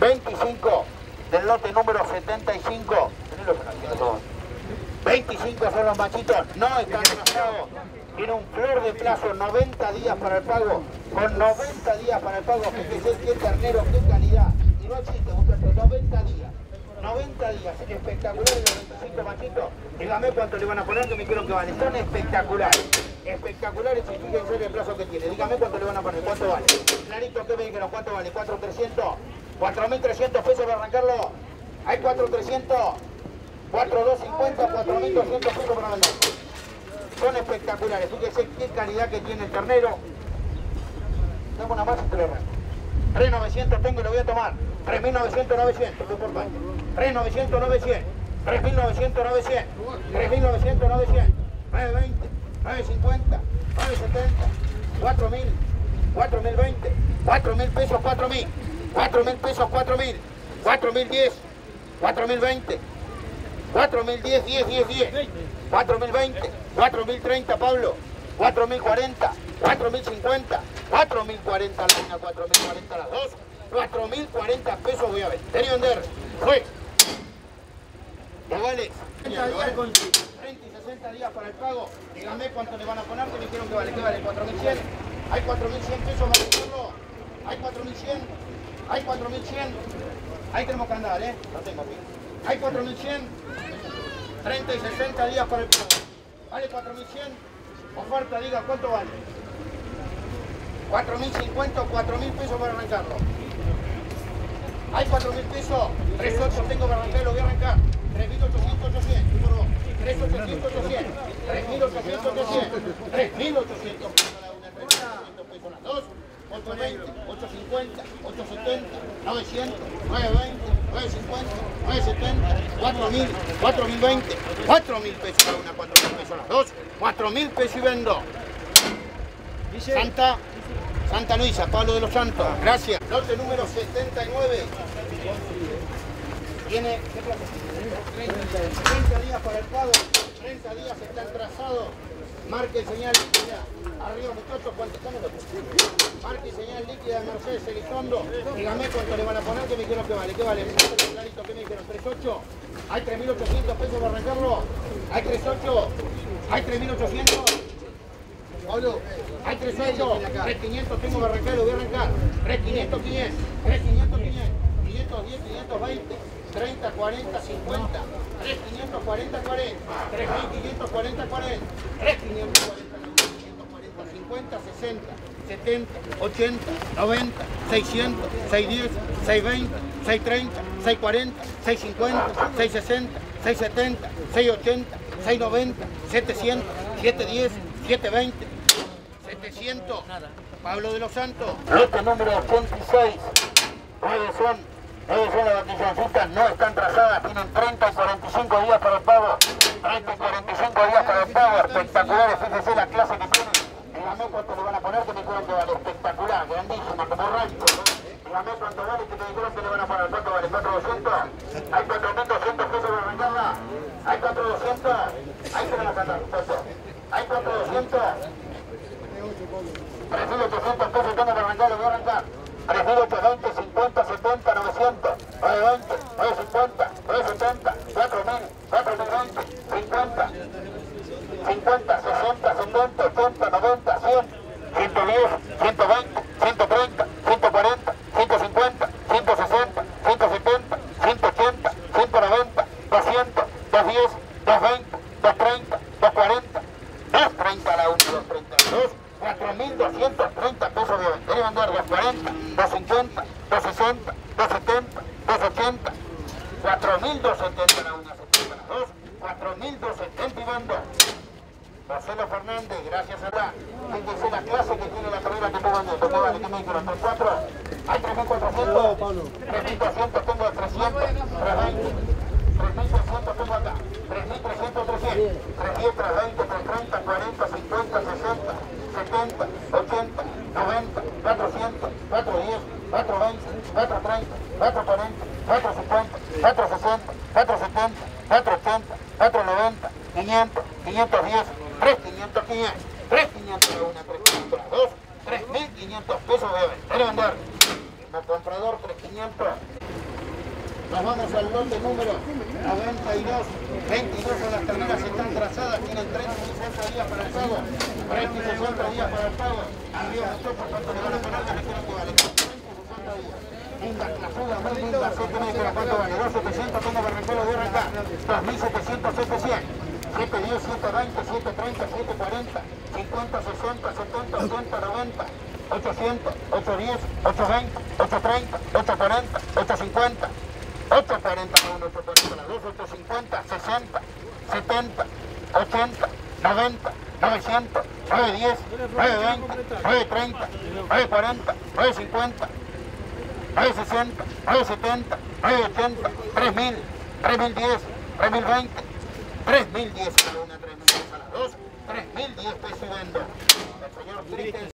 25 del lote número 75. 25 son los machitos, no están trazados. Tiene un flor de plazo, 90 días para el pago. Con 90 días para el pago, fíjese qué ternero, qué calidad. Y no existe, muchachos, 90 días. 90 días, espectaculares los 25 machitos. Dígame cuánto le van a poner, que me quiero que vale. Son espectaculares. Espectaculares y fíjense el plazo que tiene. Dígame cuánto le van a poner, cuánto vale. Clarito, ¿qué me dijeron? ¿Cuánto vale? 4.300. 4.300 pesos para arrancarlo. Hay 4.300. 4.250, 4.200 pesos para vender. Son espectaculares. Fíjense qué calidad que tiene el ternero. Dame una más y te lo arranco. 3.900 tengo y lo voy a tomar. 3.900, 900, voy por parte. 3.900, 900. 3.900, 900. 3.900, 900. 9.20, 9.50, 9.70. 4.000, 4.020. 4.000 pesos, 4.000. 4.000 pesos, 4.000. 4.010. 4.020. 4.010, 10, 10, 10. 4.020. 4.030, Pablo. 4.040. 4.050. 4.040 la una, 4.040 las dos. 4.040 pesos voy a vender y vender. Fue. ¿Ya vale? 30 días con 30 y 60 días para el pago. Díganme cuánto le van a poner, que me dijeron que vale. ¿Qué vale? 4.100. Hay 4.100 pesos hacerlo. Hay 4.100. Hay 4.100. Ahí tenemos que andar, ¿eh? No tengo aquí. Hay 4.100. 30 y 60 días para el pago. Vale 4.100. Oferta, diga, ¿cuánto vale? 4.050 o 4.000 pesos para arrancarlo. Hay 4.000 pesos, 3.800 tengo para arrancarlo, voy a arrancar. 3.800, 800, por vos. 3.800, 800, 3.800, 800, 3.800 pesos la una, 3.800 pesos las dos. 820, 850, 870, 900, 920, 950, 970, 4000, 4020, 4000 pesos la una, 4000 pesos las dos, 4000 pesos y vendo. Santa, Santa Luisa, Pablo de los Santos, gracias. Lote número 79. Tiene, ¿qué plazo tiene? 30 días para el pago, 30 días está trazados. Marque señal líquida. Arriba muchachos, ¿cuánto estamos? Marque señal líquida de Mercedes Elizondo. Dígame cuánto le van a poner, que me dijeron que vale. ¿Qué vale? Clarito, ¿qué me dijeron? ¿3.8? ¿Hay 3.800 pesos para arrancarlo? ¿Hay 3.8? ¿Hay 3.800? Pablo, hay 3.8, 3.500 tengo que arrancar, lo voy a arrancar. 3.500, 500, 3.500, 500, 510, 520, 30, 40, 50, 3.500, 40, 40, 3.500, 40, 40, 3.500, 50, 60, 70, 80, 90, 600, 610, 620, 630, 640, 650, 660, 670, 680, 690, 700, 710, 720, 700. Pablo de los Santos. Lote número 86. 9 son, 9 son las vaquilloncitas, no están trazadas, tienen 30 y 45 días para el pago. hay 4200 pesos de recarga, hay 4200, hay que la cata, hay 4200, 3800 pesos tengo de recarga, voy a arrancar, 3820, 50, 70, 900, 920, 950, 970, 4000, 4020, 50, 50, 60, 70, 80, 90. 220, 230, 240, 230 la 1, 230 la 2, 4.230 pesos de vender y vender, 240, 250, 260, 270, 280, 4.270 la 1, 70 la 2, 4.270 y vendo. Marcelo Fernández, gracias a la. Fíjense la clase que tiene la carrera que estoy vendiendo. ¿Qué vale? ¿Qué me dijeron? ¿3.4? ¿Hay 3.400? 3.200 tengo de 300, 320. 3.300 tengo acá. 3.300, 300. 310, 320, 330, 40, 50, 60, 70, 80, 90, 400, 410, 420, 430, 440, 450, 460, 470, 480, 490, 500, 510, 3.500, 500, 3.500 la una, 3.500 la dos, 3.500 pesos de vender, vender. Como comprador 3.500, Nos vamos al lote número 92. 22 a las terneras están trazadas, tienen 30 y 60 días para el pago. 30 y 60 días para el pago. Arriba muchachos, ¿cuánto le van a? Que vale. 30 y 60 días. Linda, clasuda, muy linda. 7 meses, ¿cuánto vale? 2.700, tengo barranquero de acá. 2.700, 700. 710, 720, 730, 740, 50, 60, 70, 80, 90, 800, 810, 820, 50, 60, 70, 80, 90, 900, 910, 920, 930, 940, 950, 960, 970, 980, 3000, 3010, 3020, 3010 a la 1, 3010 a la 2, 3010 estoy subiendo. El señor